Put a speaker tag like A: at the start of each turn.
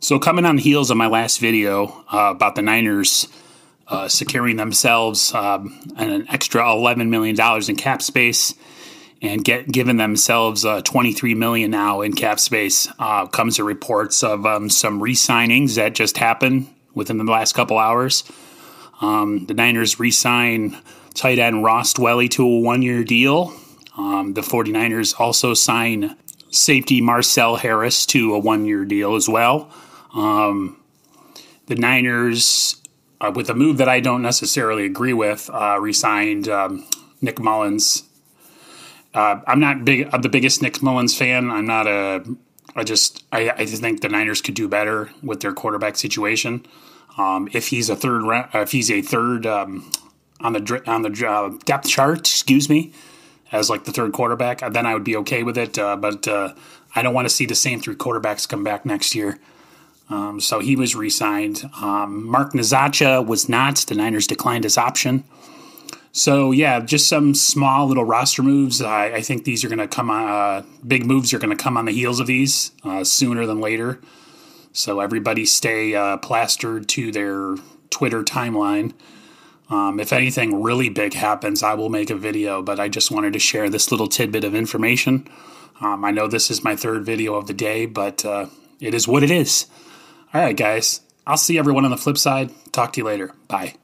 A: So, coming on the heels of my last video uh, about the Niners uh, securing themselves um, an extra $11 million in cap space and get given themselves uh, 23 million now in cap space, uh, comes the reports of um, some re-signings that just happened within the last couple hours. Um, the Niners re-sign tight end Ross Dwelley to a one-year deal. Um, the 49ers also sign safety Marcel Harris to a one-year deal as well. Um, the Niners, uh, with a move that I don't necessarily agree with, uh, re-signed um, Nick Mullens. Uh, I'm not big. I'm the biggest Nick Mullens fan. I'm not a. I just I, I think the Niners could do better with their quarterback situation. Um, if he's a third, if he's a third um, on the on the uh, depth chart, excuse me, as like the third quarterback, then I would be okay with it. Uh, but uh, I don't want to see the same three quarterbacks come back next year. Um, so he was re-signed. Um, Mark Nzeocha was not. The Niners declined his option. So yeah, just some small little roster moves. I, I think these are going to come on. Uh, big moves are going to come on the heels of these uh, sooner than later. So everybody stay uh, plastered to their Twitter timeline. Um, if anything really big happens, I will make a video. But I just wanted to share this little tidbit of information. Um, I know this is my third video of the day, but uh, it is what it is. All right, guys. I'll see everyone on the flip side. Talk to you later. Bye.